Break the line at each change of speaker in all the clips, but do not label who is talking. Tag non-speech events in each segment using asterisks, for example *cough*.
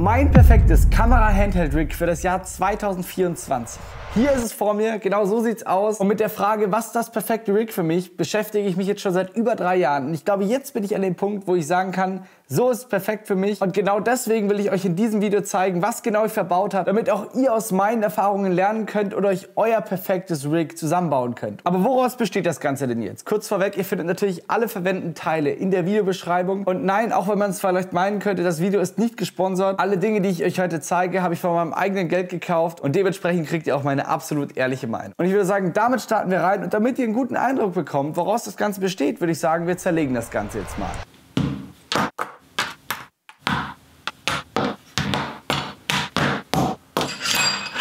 Mein perfektes Kamera-Handheld-Rig für das Jahr 2024. Hier ist es vor mir, genau so sieht's aus. Und mit der Frage, was das perfekte Rig für mich, beschäftige ich mich jetzt schon seit über drei Jahren. Und ich glaube, jetzt bin ich an dem Punkt, wo ich sagen kann, so ist es perfekt für mich. Und genau deswegen will ich euch in diesem Video zeigen, was genau ich verbaut habe, damit auch ihr aus meinen Erfahrungen lernen könnt oder euch euer perfektes Rig zusammenbauen könnt. Aber woraus besteht das Ganze denn jetzt? Kurz vorweg, ihr findet natürlich alle verwendeten Teile in der Videobeschreibung. Und nein, auch wenn man es vielleicht meinen könnte, das Video ist nicht gesponsert. Alle Dinge, die ich euch heute zeige, habe ich von meinem eigenen Geld gekauft. Und dementsprechend kriegt ihr auch meine absolut ehrliche Meinung. Und ich würde sagen, damit starten wir rein. Und damit ihr einen guten Eindruck bekommt, woraus das Ganze besteht, würde ich sagen, wir zerlegen das Ganze jetzt mal.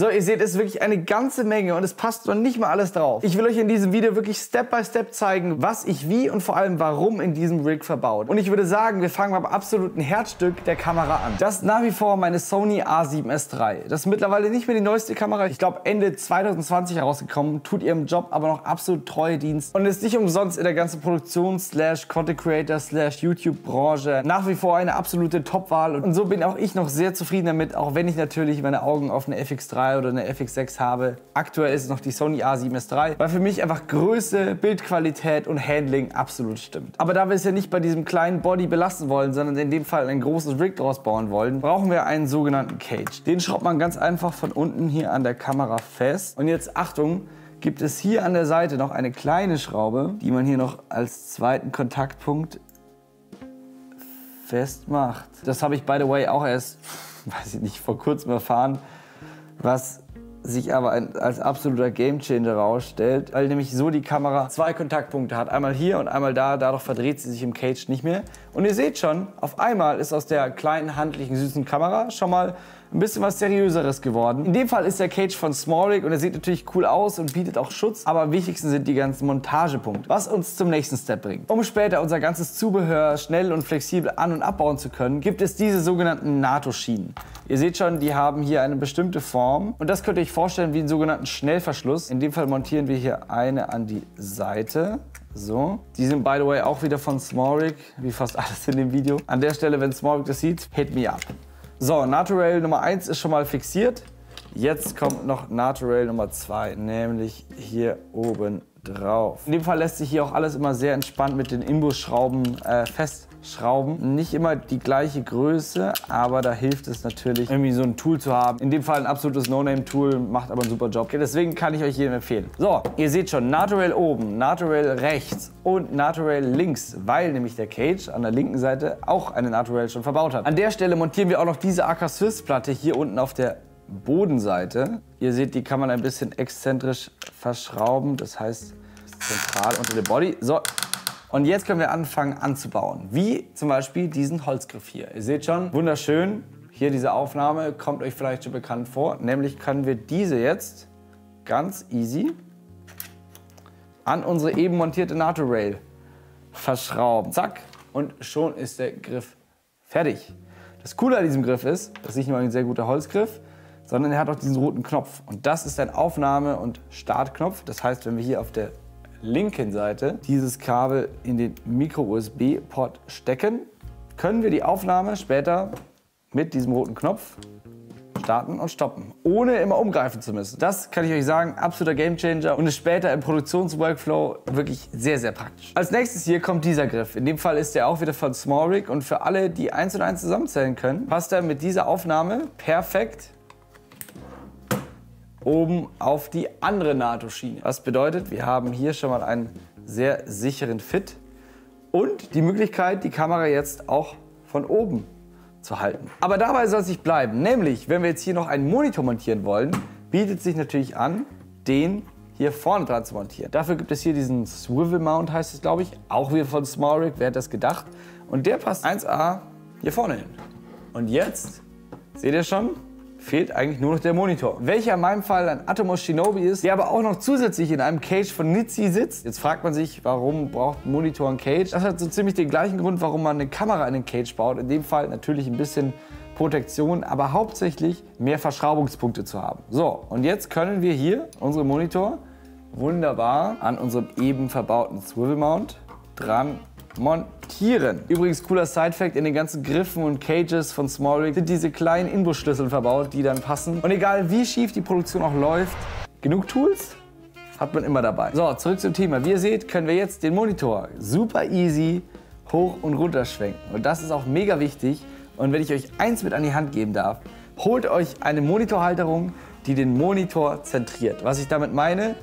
So, ihr seht, es ist wirklich eine ganze Menge und es passt noch nicht mal alles drauf. Ich will euch in diesem Video wirklich Step by Step zeigen, was ich wie und vor allem warum in diesem Rig verbaut. Und ich würde sagen, wir fangen beim absoluten Herzstück der Kamera an. Das ist nach wie vor meine Sony A7S III. Das ist mittlerweile nicht mehr die neueste Kamera. Ich glaube Ende 2020 herausgekommen, tut ihrem Job aber noch absolut treue Dienst und ist nicht umsonst in der ganzen Produktions- slash Content Creator slash YouTube Branche nach wie vor eine absolute Topwahl und so bin auch ich noch sehr zufrieden damit, auch wenn ich natürlich meine Augen auf eine FX3 oder eine FX6 habe. Aktuell ist es noch die Sony A7S III, weil für mich einfach Größe, Bildqualität und Handling absolut stimmt. Aber da wir es ja nicht bei diesem kleinen Body belassen wollen, sondern in dem Fall ein großes Rig draus bauen wollen, brauchen wir einen sogenannten Cage. Den schraubt man ganz einfach von unten hier an der Kamera fest. Und jetzt Achtung, gibt es hier an der Seite noch eine kleine Schraube, die man hier noch als zweiten Kontaktpunkt festmacht. Das habe ich, by the way, auch erst, *laughs* weiß ich nicht, vor kurzem erfahren was sich aber als absoluter Gamechanger herausstellt, weil nämlich so die Kamera zwei Kontaktpunkte hat. Einmal hier und einmal da, dadurch verdreht sie sich im Cage nicht mehr. Und ihr seht schon, auf einmal ist aus der kleinen, handlichen, süßen Kamera schon mal ein bisschen was Seriöseres geworden. In dem Fall ist der Cage von Smallrig und er sieht natürlich cool aus und bietet auch Schutz, aber am wichtigsten sind die ganzen Montagepunkte, was uns zum nächsten Step bringt. Um später unser ganzes Zubehör schnell und flexibel an- und abbauen zu können, gibt es diese sogenannten NATO-Schienen. Ihr seht schon, die haben hier eine bestimmte Form und das könnt ihr euch vorstellen wie einen sogenannten Schnellverschluss. In dem Fall montieren wir hier eine an die Seite. So. Die sind, by the way, auch wieder von Smallrig, wie fast *laughs* alles in dem Video. An der Stelle, wenn Smallrig das sieht, hit me up. So, Naturel Nummer 1 ist schon mal fixiert. Jetzt kommt noch Naturel Nummer 2, nämlich hier oben drauf. In dem Fall lässt sich hier auch alles immer sehr entspannt mit den Imbusschrauben äh, festschrauben. Nicht immer die gleiche Größe, aber da hilft es natürlich, irgendwie so ein Tool zu haben. In dem Fall ein absolutes No-Name-Tool, macht aber einen super Job. Okay, deswegen kann ich euch jedem empfehlen. So, ihr seht schon, Naturel oben, Naturel rechts und Naturel links, weil nämlich der Cage an der linken Seite auch eine Naturel schon verbaut hat. An der Stelle montieren wir auch noch diese AK Swiss Platte hier unten auf der Bodenseite. Ihr seht, die kann man ein bisschen exzentrisch verschrauben. Das heißt, zentral unter dem Body. So. Und jetzt können wir anfangen anzubauen. Wie zum Beispiel diesen Holzgriff hier. Ihr seht schon, wunderschön. Hier diese Aufnahme kommt euch vielleicht schon bekannt vor. Nämlich können wir diese jetzt ganz easy an unsere eben montierte NATO-Rail verschrauben. Zack. Und schon ist der Griff fertig. Das Coole an diesem Griff ist, das ist nicht nur ein sehr guter Holzgriff, sondern er hat auch diesen roten Knopf. Und das ist ein Aufnahme- und Startknopf. Das heißt, wenn wir hier auf der linken Seite dieses Kabel in den Micro-USB-Port stecken, können wir die Aufnahme später mit diesem roten Knopf starten und stoppen, ohne immer umgreifen zu müssen. Das kann ich euch sagen, absoluter Gamechanger und ist später im Produktionsworkflow wirklich sehr, sehr praktisch. Als nächstes hier kommt dieser Griff. In dem Fall ist der auch wieder von Smallrig und für alle, die eins und eins zusammenzählen können, passt er mit dieser Aufnahme perfekt oben auf die andere NATO-Schiene. Was bedeutet, wir haben hier schon mal einen sehr sicheren Fit und die Möglichkeit, die Kamera jetzt auch von oben zu halten. Aber dabei soll es nicht bleiben, nämlich wenn wir jetzt hier noch einen Monitor montieren wollen, bietet sich natürlich an, den hier vorne dran zu montieren. Dafür gibt es hier diesen Swivel Mount, heißt es glaube ich, auch wieder von Smallrig, wer hat das gedacht? Und der passt 1A hier vorne hin. Und jetzt, seht ihr schon, fehlt eigentlich nur noch der Monitor. Welcher in meinem Fall ein Atomos Shinobi ist, der aber auch noch zusätzlich in einem Cage von Nitsi sitzt. Jetzt fragt man sich, warum braucht ein Monitor ein Cage? Das hat so ziemlich den gleichen Grund, warum man eine Kamera in den Cage baut. In dem Fall natürlich ein bisschen Protektion, aber hauptsächlich mehr Verschraubungspunkte zu haben. So, und jetzt können wir hier unseren Monitor wunderbar an unserem eben verbauten Swivel Mount dran montieren montieren. Übrigens, cooler Side-Fact, in den ganzen Griffen und Cages von Smallrig sind diese kleinen Inbusschlüssel verbaut, die dann passen. Und egal wie schief die Produktion auch läuft, genug Tools hat man immer dabei. So, zurück zum Thema. Wie ihr seht, können wir jetzt den Monitor super easy hoch und runter schwenken. Und das ist auch mega wichtig. Und wenn ich euch eins mit an die Hand geben darf, holt euch eine Monitorhalterung, die den Monitor zentriert. Was ich damit meine,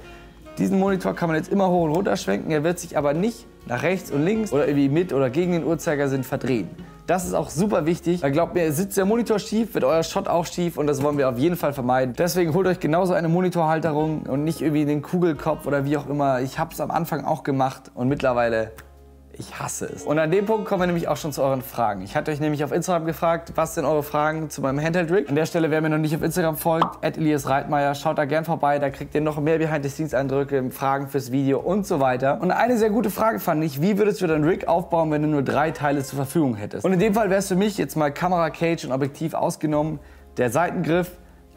diesen Monitor kann man jetzt immer hoch und runter schwenken, er wird sich aber nicht nach rechts und links oder irgendwie mit oder gegen den Uhrzeigersinn verdrehen. Das ist auch super wichtig, weil glaubt mir, sitzt der Monitor schief, wird euer Shot auch schief und das wollen wir auf jeden Fall vermeiden. Deswegen holt euch genauso eine Monitorhalterung und nicht irgendwie den Kugelkopf oder wie auch immer. Ich habe es am Anfang auch gemacht und mittlerweile ich hasse es. Und an dem Punkt kommen wir nämlich auch schon zu euren Fragen. Ich hatte euch nämlich auf Instagram gefragt, was sind eure Fragen zu meinem Handheld-Rig? An der Stelle, wer mir noch nicht auf Instagram folgt, Elias Reitmeier, schaut da gern vorbei. Da kriegt ihr noch mehr Behind-the-Scenes-Eindrücke, Fragen fürs Video und so weiter. Und eine sehr gute Frage fand ich, wie würdest du deinen Rig aufbauen, wenn du nur drei Teile zur Verfügung hättest? Und in dem Fall wäre es für mich jetzt mal Kamera, Cage und Objektiv ausgenommen, der Seitengriff,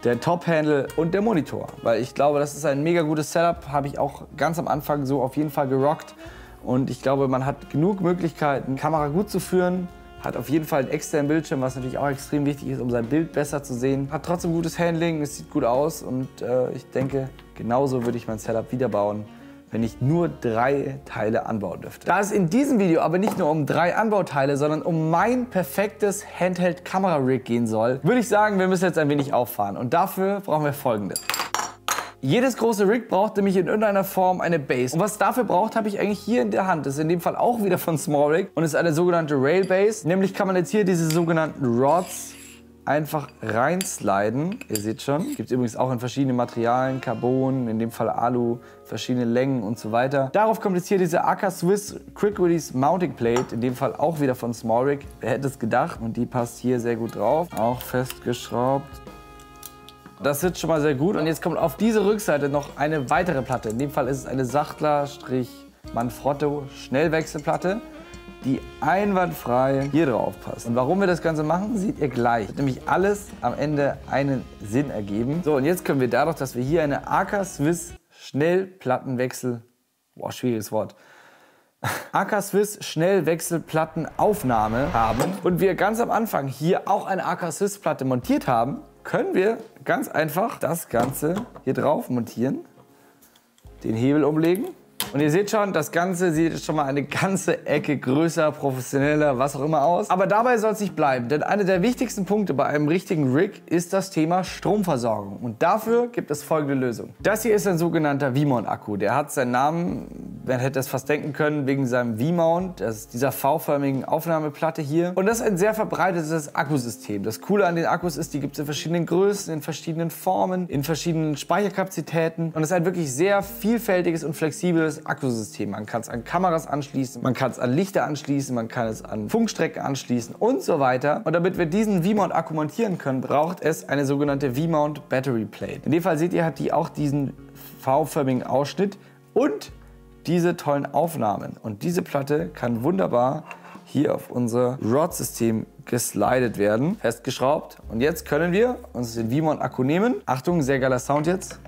der Top-Handle und der Monitor. Weil ich glaube, das ist ein mega gutes Setup, habe ich auch ganz am Anfang so auf jeden Fall gerockt. Und ich glaube, man hat genug Möglichkeiten, Kamera gut zu führen, hat auf jeden Fall einen externen Bildschirm, was natürlich auch extrem wichtig ist, um sein Bild besser zu sehen. Hat trotzdem gutes Handling, es sieht gut aus und äh, ich denke, genauso würde ich mein Setup wieder bauen, wenn ich nur drei Teile anbauen dürfte. Da es in diesem Video aber nicht nur um drei Anbauteile, sondern um mein perfektes Handheld-Kamera-Rig gehen soll, würde ich sagen, wir müssen jetzt ein wenig auffahren. Und dafür brauchen wir folgendes. Jedes große Rig braucht nämlich in irgendeiner Form eine Base. Und was dafür braucht, habe ich eigentlich hier in der Hand. Das ist in dem Fall auch wieder von Small Rig und ist eine sogenannte Rail Base. Nämlich kann man jetzt hier diese sogenannten Rods einfach reinsliden. Ihr seht schon. Gibt es übrigens auch in verschiedenen Materialien, Carbon, in dem Fall Alu, verschiedene Längen und so weiter. Darauf kommt jetzt hier diese AK Swiss Quick Release Mounting Plate, in dem Fall auch wieder von Small Rig. Wer hätte es gedacht? Und die passt hier sehr gut drauf. Auch festgeschraubt. Das sitzt schon mal sehr gut. Und jetzt kommt auf diese Rückseite noch eine weitere Platte. In dem Fall ist es eine Sachtler-Manfrotto Schnellwechselplatte, die einwandfrei hier drauf passt. Und warum wir das Ganze machen, seht ihr gleich. Hat nämlich alles am Ende einen Sinn ergeben. So, und jetzt können wir dadurch, dass wir hier eine AK Swiss Schnellplattenwechsel, boah, schwieriges Wort, *laughs* AK Swiss Schnellwechselplattenaufnahme haben und wir ganz am Anfang hier auch eine AK Swiss Platte montiert haben, können wir ganz einfach das Ganze hier drauf montieren, den Hebel umlegen und ihr seht schon, das Ganze sieht schon mal eine ganze Ecke größer, professioneller, was auch immer aus. Aber dabei soll es nicht bleiben, denn einer der wichtigsten Punkte bei einem richtigen Rig ist das Thema Stromversorgung. Und dafür gibt es folgende Lösung. Das hier ist ein sogenannter V-Mount-Akku. Der hat seinen Namen, man hätte es fast denken können, wegen seinem V-Mount, das ist dieser V-förmigen Aufnahmeplatte hier. Und das ist ein sehr verbreitetes Akkusystem. Das Coole an den Akkus ist, die gibt es in verschiedenen Größen, in verschiedenen Formen, in verschiedenen Speicherkapazitäten. Und es ist ein wirklich sehr vielfältiges und flexibles Akkusystem. Man kann es an Kameras anschließen, man kann es an Lichter anschließen, man kann es an Funkstrecken anschließen und so weiter. Und damit wir diesen V-Mount-Akku montieren können, braucht es eine sogenannte V-Mount Battery Plate. In dem Fall seht ihr, hat die auch diesen V-förmigen Ausschnitt und diese tollen Aufnahmen. Und diese Platte kann wunderbar hier auf unser Rod-System geslidet werden, festgeschraubt. Und jetzt können wir uns den V-Mount-Akku nehmen. Achtung, sehr geiler Sound jetzt.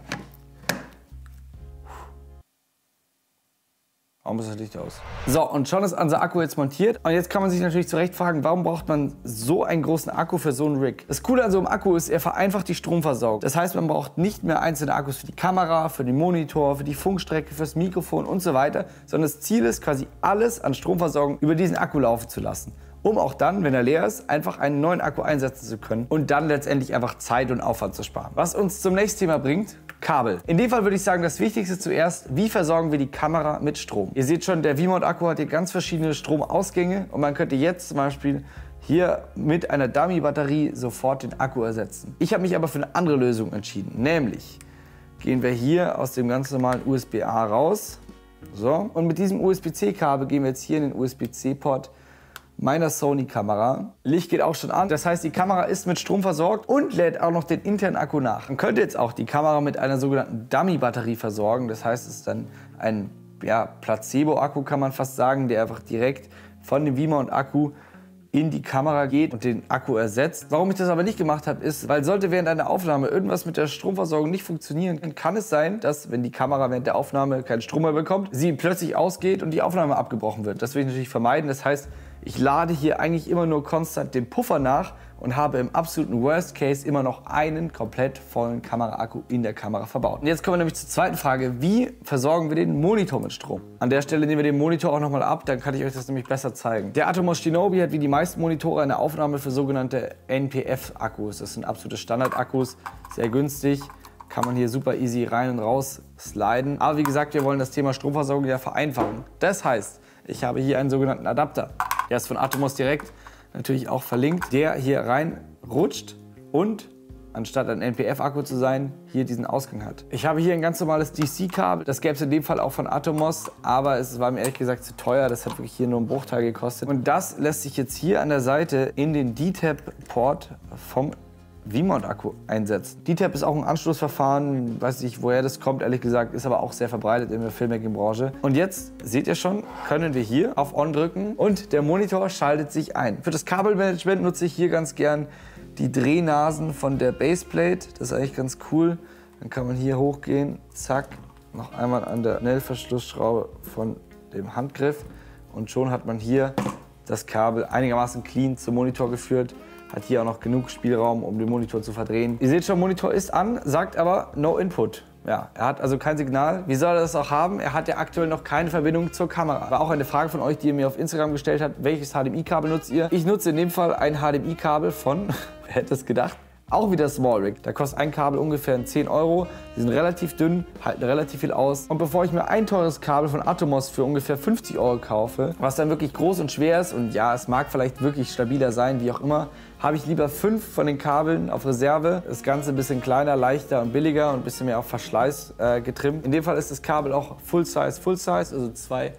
Warum ist das Licht aus? So, und schon ist unser Akku jetzt montiert. Und jetzt kann man sich natürlich zu Recht fragen, warum braucht man so einen großen Akku für so einen Rig? Das Coole an so einem Akku ist, er vereinfacht die Stromversorgung. Das heißt, man braucht nicht mehr einzelne Akkus für die Kamera, für den Monitor, für die Funkstrecke, fürs Mikrofon und so weiter, sondern das Ziel ist quasi alles an Stromversorgung über diesen Akku laufen zu lassen um auch dann, wenn er leer ist, einfach einen neuen Akku einsetzen zu können und dann letztendlich einfach Zeit und Aufwand zu sparen. Was uns zum nächsten Thema bringt, Kabel. In dem Fall würde ich sagen, das Wichtigste zuerst, wie versorgen wir die Kamera mit Strom? Ihr seht schon, der V-Mount-Akku hat hier ganz verschiedene Stromausgänge und man könnte jetzt zum Beispiel hier mit einer Dummy-Batterie sofort den Akku ersetzen. Ich habe mich aber für eine andere Lösung entschieden, nämlich gehen wir hier aus dem ganz normalen USB-A raus. So, und mit diesem USB-C-Kabel gehen wir jetzt hier in den USB-C-Port meiner Sony-Kamera. Licht geht auch schon an. Das heißt, die Kamera ist mit Strom versorgt und lädt auch noch den internen Akku nach. Man könnte jetzt auch die Kamera mit einer sogenannten Dummy-Batterie versorgen. Das heißt, es ist dann ein ja, Placebo-Akku, kann man fast sagen, der einfach direkt von dem V-Mount-Akku in die Kamera geht und den Akku ersetzt. Warum ich das aber nicht gemacht habe, ist, weil sollte während einer Aufnahme irgendwas mit der Stromversorgung nicht funktionieren, kann es sein, dass wenn die Kamera während der Aufnahme keinen Strom mehr bekommt, sie plötzlich ausgeht und die Aufnahme abgebrochen wird. Das will ich natürlich vermeiden. Das heißt, ich lade hier eigentlich immer nur konstant den Puffer nach und habe im absoluten Worst Case immer noch einen komplett vollen Kameraakku in der Kamera verbaut. Und jetzt kommen wir nämlich zur zweiten Frage. Wie versorgen wir den Monitor mit Strom? An der Stelle nehmen wir den Monitor auch nochmal ab, dann kann ich euch das nämlich besser zeigen. Der Atomos Shinobi hat wie die meisten Monitore eine Aufnahme für sogenannte NPF-Akkus. Das sind absolute Standard-Akkus, sehr günstig kann man hier super easy rein und raus sliden. Aber wie gesagt, wir wollen das Thema Stromversorgung ja vereinfachen. Das heißt, ich habe hier einen sogenannten Adapter. Der ist von Atomos direkt natürlich auch verlinkt, der hier reinrutscht und anstatt ein NPF-Akku zu sein, hier diesen Ausgang hat. Ich habe hier ein ganz normales DC-Kabel. Das gäbe es in dem Fall auch von Atomos, aber es war mir ehrlich gesagt zu teuer. Das hat wirklich hier nur einen Bruchteil gekostet. Und das lässt sich jetzt hier an der Seite in den D-Tab-Port vom V-Mount-Akku einsetzen. D-Tab ist auch ein Anschlussverfahren, weiß nicht, woher das kommt, ehrlich gesagt, ist aber auch sehr verbreitet in der Filmmaking-Branche. Und jetzt, seht ihr schon, können wir hier auf On drücken und der Monitor schaltet sich ein. Für das Kabelmanagement nutze ich hier ganz gern die Drehnasen von der Baseplate. Das ist eigentlich ganz cool. Dann kann man hier hochgehen, zack, noch einmal an der Schnellverschlussschraube von dem Handgriff und schon hat man hier das Kabel einigermaßen clean zum Monitor geführt hat hier auch noch genug Spielraum, um den Monitor zu verdrehen. Ihr seht schon, Monitor ist an, sagt aber No Input. Ja, er hat also kein Signal. Wie soll er das auch haben? Er hat ja aktuell noch keine Verbindung zur Kamera. War auch eine Frage von euch, die ihr mir auf Instagram gestellt habt. Welches HDMI-Kabel nutzt ihr? Ich nutze in dem Fall ein HDMI-Kabel von, *laughs* wer hätte es gedacht, auch wieder Small Rig. Da kostet ein Kabel ungefähr 10 Euro. Die sind relativ dünn, halten relativ viel aus. Und bevor ich mir ein teures Kabel von Atomos für ungefähr 50 Euro kaufe, was dann wirklich groß und schwer ist und ja, es mag vielleicht wirklich stabiler sein, wie auch immer, habe ich lieber fünf von den Kabeln auf Reserve. Das Ganze ein bisschen kleiner, leichter und billiger und ein bisschen mehr auf Verschleiß äh, getrimmt. In dem Fall ist das Kabel auch Full Size, Full Size, also zwei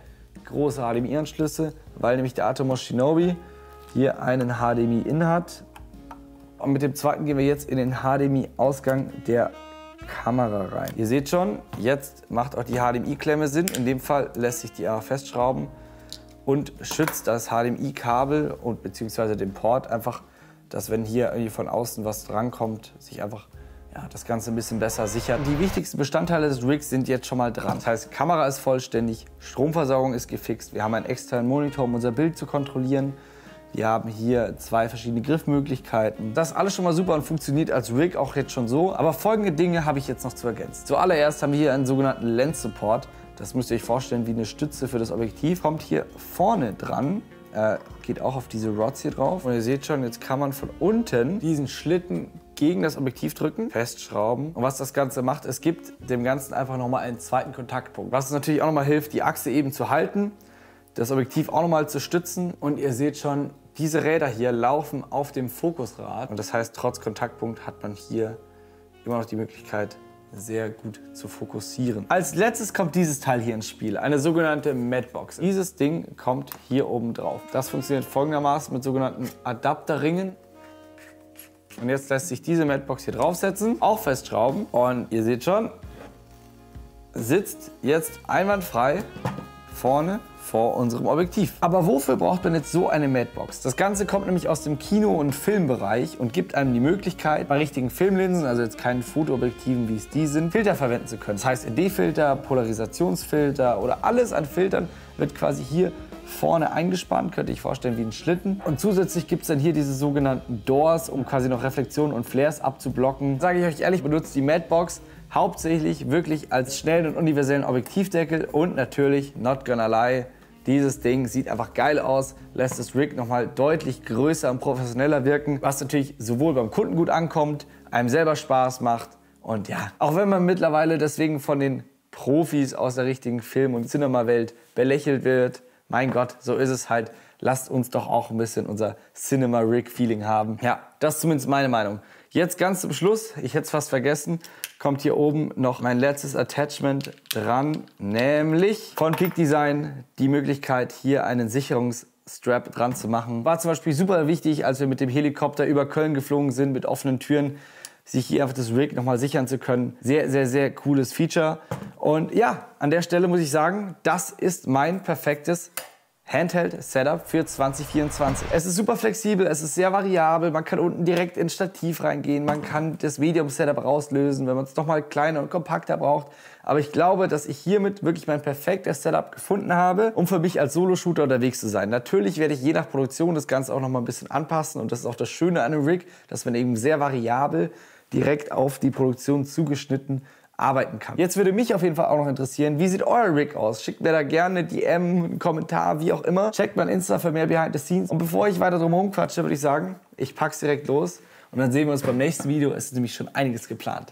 große HDMI-Anschlüsse, weil nämlich der Atomos Shinobi hier einen HDMI-In hat und mit dem zweiten gehen wir jetzt in den HDMI-Ausgang der Kamera rein. Ihr seht schon, jetzt macht auch die HDMI-Klemme Sinn. In dem Fall lässt sich die einfach festschrauben und schützt das HDMI-Kabel und beziehungsweise den Port einfach, dass wenn hier irgendwie von außen was drankommt, sich einfach ja, das Ganze ein bisschen besser sichert. Die wichtigsten Bestandteile des Rigs sind jetzt schon mal dran. Das heißt, Kamera ist vollständig, Stromversorgung ist gefixt, wir haben einen externen Monitor, um unser Bild zu kontrollieren. Wir haben hier zwei verschiedene Griffmöglichkeiten. Das ist alles schon mal super und funktioniert als Rig auch jetzt schon so. Aber folgende Dinge habe ich jetzt noch zu ergänzen. Zuallererst haben wir hier einen sogenannten Lens Support. Das müsst ihr euch vorstellen wie eine Stütze für das Objektiv. Kommt hier vorne dran, äh, geht auch auf diese Rods hier drauf. Und ihr seht schon, jetzt kann man von unten diesen Schlitten gegen das Objektiv drücken, festschrauben. Und was das Ganze macht, es gibt dem Ganzen einfach nochmal einen zweiten Kontaktpunkt. Was natürlich auch nochmal hilft, die Achse eben zu halten, das Objektiv auch nochmal zu stützen. Und ihr seht schon, diese Räder hier laufen auf dem Fokusrad und das heißt, trotz Kontaktpunkt hat man hier immer noch die Möglichkeit, sehr gut zu fokussieren. Als letztes kommt dieses Teil hier ins Spiel, eine sogenannte Madbox. Dieses Ding kommt hier oben drauf. Das funktioniert folgendermaßen mit sogenannten Adapterringen. Und jetzt lässt sich diese Madbox hier draufsetzen, auch festschrauben und ihr seht schon, sitzt jetzt einwandfrei vorne vor unserem Objektiv. Aber wofür braucht man jetzt so eine Madbox? Das Ganze kommt nämlich aus dem Kino- und Filmbereich und gibt einem die Möglichkeit, bei richtigen Filmlinsen, also jetzt keinen Fotoobjektiven, wie es die sind, Filter verwenden zu können. Das heißt ND-Filter, Polarisationsfilter oder alles an Filtern wird quasi hier vorne eingespannt, könnte ich vorstellen wie ein Schlitten. Und zusätzlich gibt es dann hier diese sogenannten Doors, um quasi noch Reflexionen und Flares abzublocken. Sage ich euch ehrlich, benutzt die Madbox hauptsächlich wirklich als schnellen und universellen Objektivdeckel und natürlich, not gonna lie, dieses Ding sieht einfach geil aus, lässt das Rig nochmal deutlich größer und professioneller wirken, was natürlich sowohl beim Kunden gut ankommt, einem selber Spaß macht und ja, auch wenn man mittlerweile deswegen von den Profis aus der richtigen Film- und Cinema-Welt belächelt wird, mein Gott, so ist es halt. Lasst uns doch auch ein bisschen unser Cinema-Rig-Feeling haben. Ja, das ist zumindest meine Meinung. Jetzt ganz zum Schluss, ich hätte es fast vergessen, kommt hier oben noch mein letztes Attachment dran, nämlich von Peak Design die Möglichkeit, hier einen Sicherungsstrap dran zu machen. War zum Beispiel super wichtig, als wir mit dem Helikopter über Köln geflogen sind mit offenen Türen, sich hier einfach das Rig nochmal sichern zu können. Sehr, sehr, sehr cooles Feature. Und ja, an der Stelle muss ich sagen, das ist mein perfektes Handheld Setup für 2024. Es ist super flexibel, es ist sehr variabel, man kann unten direkt ins Stativ reingehen, man kann das Medium Setup rauslösen, wenn man es doch mal kleiner und kompakter braucht. Aber ich glaube, dass ich hiermit wirklich mein perfektes Setup gefunden habe, um für mich als Solo-Shooter unterwegs zu sein. Natürlich werde ich je nach Produktion das Ganze auch noch mal ein bisschen anpassen und das ist auch das Schöne an einem Rig, dass man eben sehr variabel direkt auf die Produktion zugeschnitten arbeiten kann. Jetzt würde mich auf jeden Fall auch noch interessieren, wie sieht euer Rig aus? Schickt mir da gerne DM, einen Kommentar, wie auch immer. Checkt mein Insta für mehr Behind the Scenes. Und bevor ich weiter drum quatsche, würde ich sagen, ich pack's direkt los und dann sehen wir uns beim nächsten Video. Es ist nämlich schon einiges geplant.